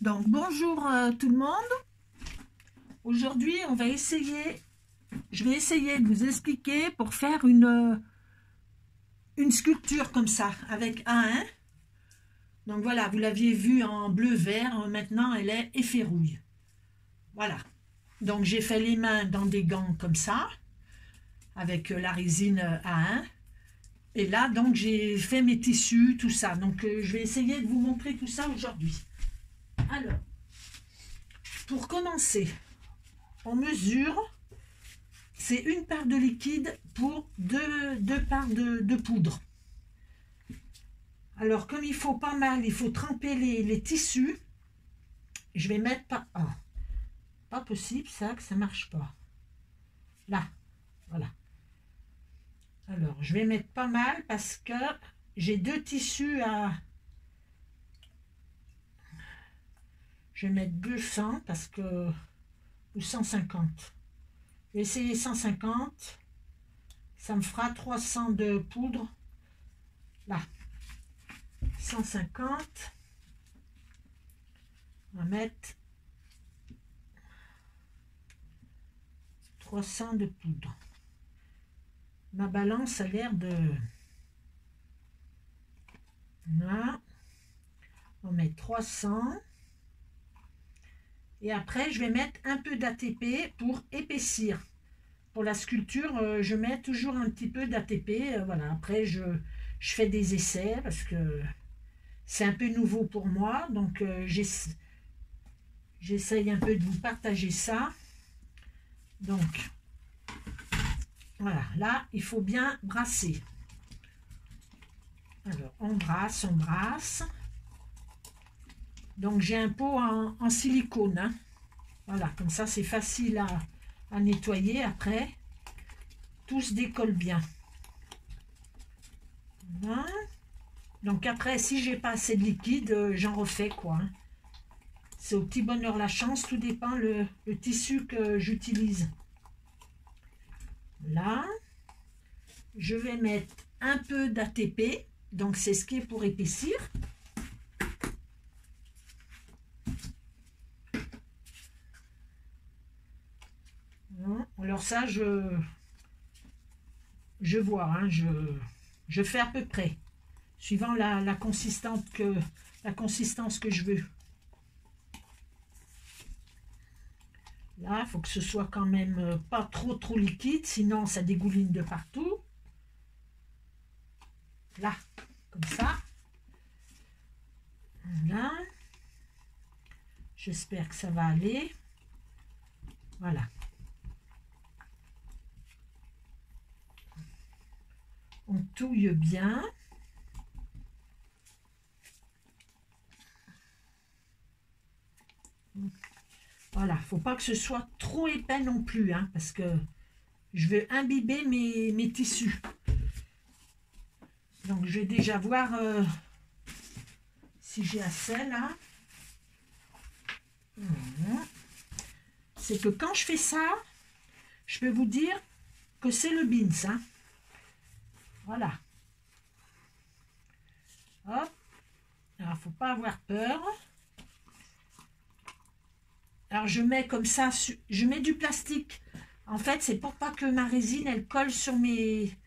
Donc bonjour euh, tout le monde. Aujourd'hui on va essayer, je vais essayer de vous expliquer pour faire une, euh, sculpture comme ça avec A1. Donc voilà, vous l'aviez vu en bleu-vert, maintenant elle est efferouille. Voilà. Donc j'ai fait les mains dans des gants comme ça, avec euh, la résine A1. Et là, donc, j'ai fait mes tissus, tout ça. Donc, je vais essayer de vous montrer tout ça aujourd'hui. Alors, pour commencer, on mesure, c'est une part de liquide pour deux, deux parts de, poudre. Alors, comme il faut pas mal, il faut tremper les, tissus, je vais mettre pas... Oh, pas possible ça, que ça marche pas. Là, voilà. Alors, je vais mettre pas mal parce que j'ai deux tissus à, Je vais mettre 200 parce que... ou 150. Je vais essayer 150. Ça me fera 300 de poudre. Là. 150. On va mettre 300 de poudre. Ma balance a l'air de... Là. On met 300. Et après, je vais mettre un peu d'ATP pour épaissir. Pour la sculpture, euh, je mets toujours un petit peu d'ATP. Euh, voilà. Après, je, fais des essais parce que c'est un peu nouveau pour moi. Donc, euh, j'essaye un peu de vous partager ça. Donc, voilà. Là, il faut bien brasser. Alors, on brasse, on brasse. Donc j'ai un pot en, silicone. Hein. Voilà, comme ça c'est facile à, nettoyer après. Tout se décolle bien. Donc après, si j'ai pas assez de liquide, euh, j'en refais quoi. Hein. C'est au petit bonheur la chance, tout dépend le, le tissu que j'utilise. Là, je vais mettre un peu d'ATP, donc c'est ce qui est pour épaissir. Alors ça, je, je vois, hein, je, je fais à peu près, suivant la, la, que, la consistance que je veux. Il faut que ce soit quand même euh, pas trop trop liquide, sinon ça dégouline de partout. Là, comme ça. Là. J'espère que ça va aller. Voilà. on touille bien. Voilà, pas que ce soit trop épais non plus, hein, parce que je veux imbiber mes, tissus. Donc, je vais déjà voir euh, si j'ai assez là. C'est que quand je fais ça, je peux vous dire que c'est le beans. Hein. Voilà. Hop. Alors, faut pas avoir peur. Alors, je mets comme ça, je mets du plastique. En fait, c'est pour pas que ma résine, elle colle sur mes,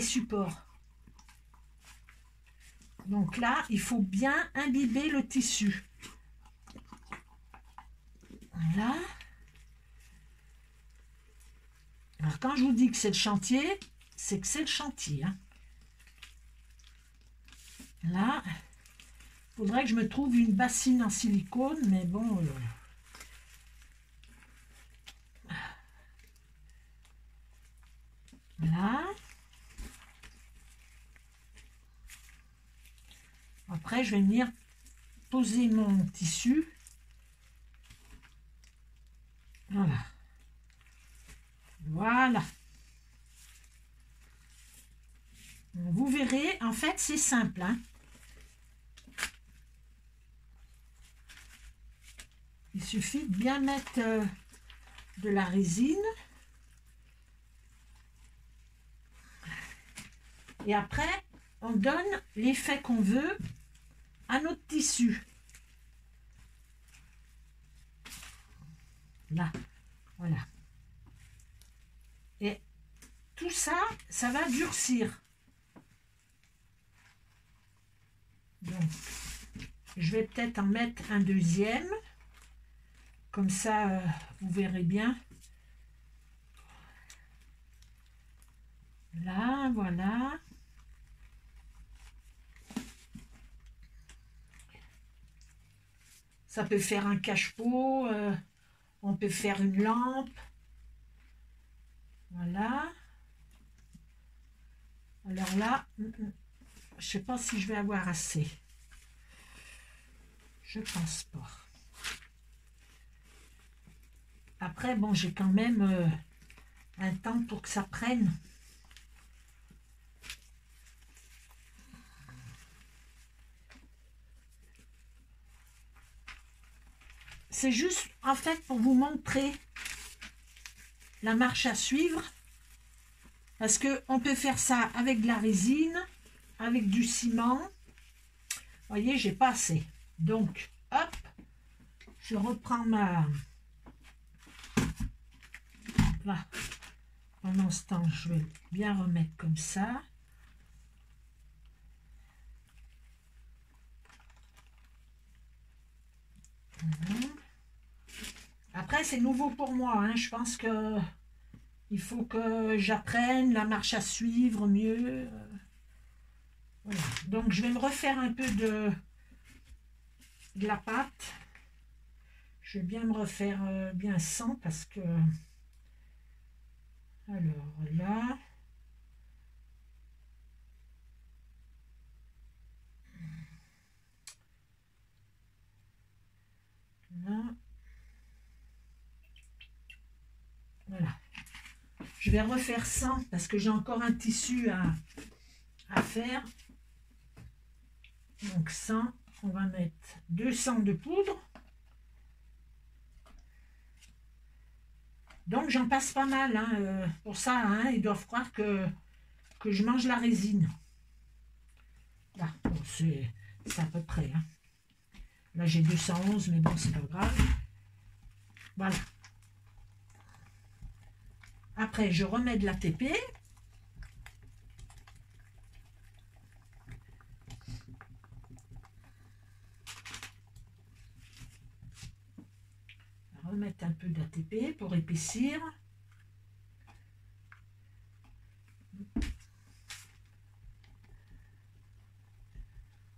supports. Donc là, il faut bien imbiber le tissu. Voilà. Alors, quand je vous dis que c'est le chantier, c'est que c'est le chantier. Hein. Là, il faudrait que je me trouve une bassine en silicone, mais bon... Euh, là. Je vais venir poser mon tissu. Voilà. Voilà. Vous verrez, en fait, c'est simple. Hein. Il suffit de bien mettre euh, de la résine. Et après, on donne l'effet qu'on veut un autre tissu. Là, voilà. Et tout ça, ça va durcir. Donc, je vais peut-être en mettre un deuxième. Comme ça, euh, vous verrez bien. Là, voilà. Ça peut faire un cache-pot, euh, on peut faire une lampe. Voilà. Alors là, mm, mm, je sais pas si je vais avoir assez. Je pense pas. Après, bon, j'ai quand même euh, un temps pour que ça prenne. C'est juste en fait pour vous montrer la marche à suivre. Parce qu'on peut faire ça avec de la résine, avec du ciment. Voyez, j'ai pas assez. Donc, hop, je reprends ma... Là. Pendant ce temps, je vais bien remettre comme ça. Après, c'est nouveau pour moi. Hein. Je pense que il faut que j'apprenne la marche à suivre mieux. Donc, je vais me refaire un peu de, de la pâte. Je vais bien me refaire euh, bien sans parce que... Alors, là... Là... Voilà. Je vais refaire 100 parce que j'ai encore un tissu à, à faire. Donc 100, on va mettre 200 de poudre. Donc j'en passe pas mal. Hein, euh, pour ça, hein, ils doivent croire que, que je mange la résine. Là, c'est à peu près. Hein. Là j'ai 211, mais bon, c'est pas grave. Voilà. Après, je remets de l'ATP. Remettre un peu d'ATP pour épaissir.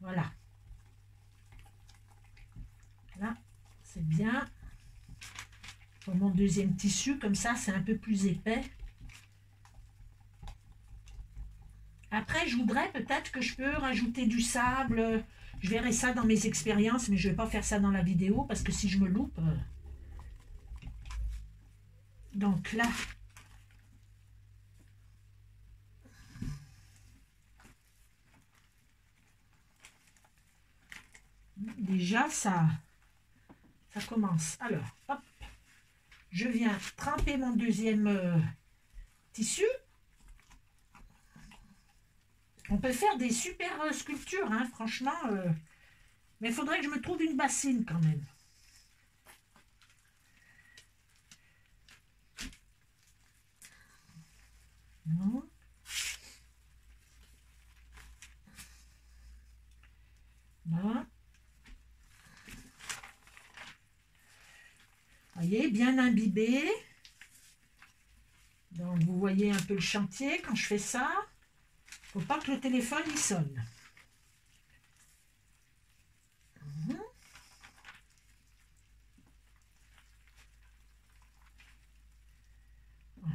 Voilà. Là, c'est bien mon deuxième tissu, comme ça c'est un peu plus épais. Après, je voudrais peut-être que je peux rajouter du sable. Je verrai ça dans mes expériences, mais je ne vais pas faire ça dans la vidéo parce que si je me loupe... Euh. Donc là... Déjà, ça, ça commence. Alors, hop je viens tremper mon deuxième euh, tissu. On peut faire des super euh, sculptures, hein, franchement. Euh, mais il faudrait que je me trouve une bassine quand même. Bien imbibé. Donc, vous voyez un peu le chantier quand je fais ça. faut pas que le téléphone y sonne. Mhm.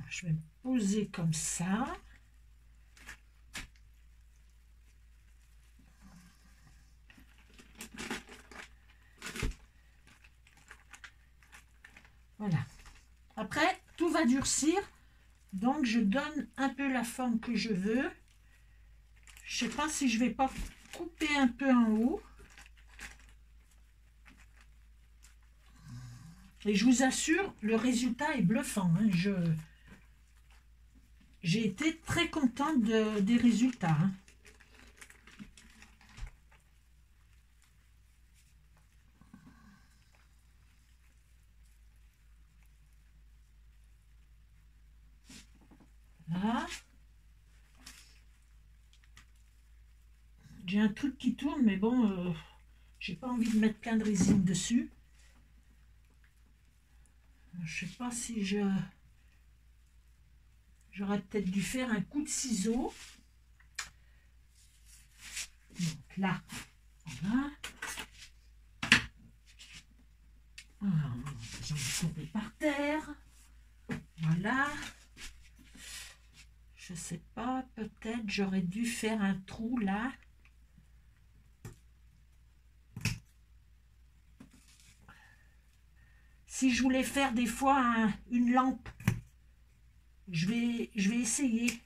Je vais me poser comme ça. Voilà. Va durcir. Donc, je donne un peu la forme que je veux. Je sais pas si je vais pas couper un peu en haut. Et je vous assure, le résultat est bluffant. Hein. Je J'ai été très contente des résultats. Hein. Là. J'ai truc qui tourne, mais bon, euh, j'ai pas envie de mettre plein de résine dessus. Je sais pas si je... J'aurais peut-être dû faire un coup de ciseau. Donc là, voilà. J'en ai tombé par terre. Voilà. Je sais pas, peut-être j'aurais dû faire un trou là. Si je voulais faire des fois une lampe, je vais, je vais essayer.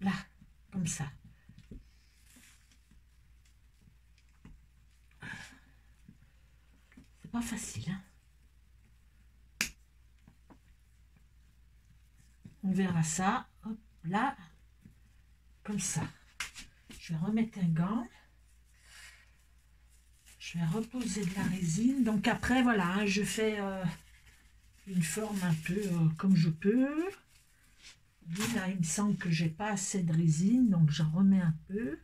Là, comme ça. C'est pas facile, hein On verra ça, hop, là, comme ça. Je vais remettre un gant. Je vais reposer de la résine. Donc après, voilà, hein, je fais euh, une forme un peu euh, comme je peux. Il me semble que j'ai pas assez de résine, donc j'en remets un peu.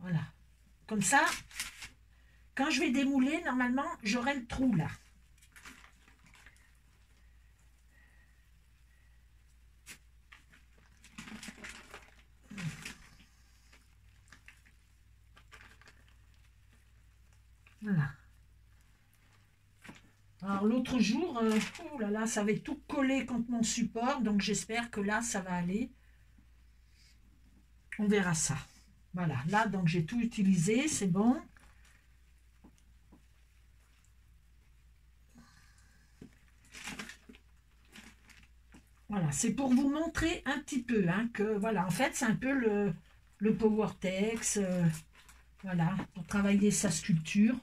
Voilà. Comme ça, quand je vais démouler, normalement, j'aurai le trou là. Alors l'autre jour, euh, oh là là, ça avait tout collé contre mon support, donc j'espère que là, ça va aller. On verra ça. Voilà, là, donc j'ai tout utilisé, c'est bon. Voilà, c'est pour vous montrer un petit peu hein, que, voilà, en fait, c'est un peu le, le PowerTex, euh, voilà, pour travailler sa sculpture.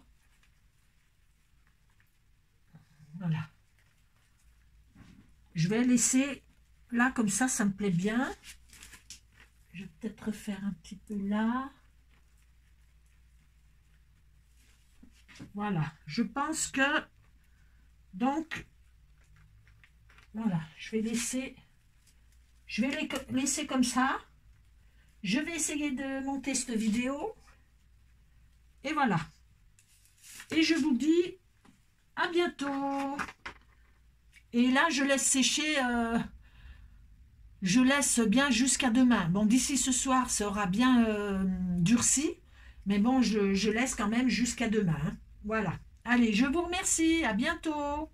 Voilà. Je vais laisser là, comme ça, ça me plaît bien. Je vais peut-être refaire un petit peu là. Voilà. Je pense que, donc, voilà, je vais laisser, je vais laisser comme ça. Je vais essayer de monter cette vidéo. Et voilà. Et je vous dis à bientôt. Et là, je laisse sécher, euh, je laisse bien jusqu'à demain. Bon, d'ici ce soir, ça aura bien euh, durci. Mais bon, je, laisse quand même jusqu'à demain. Hein. Voilà. Allez, je vous remercie. À bientôt.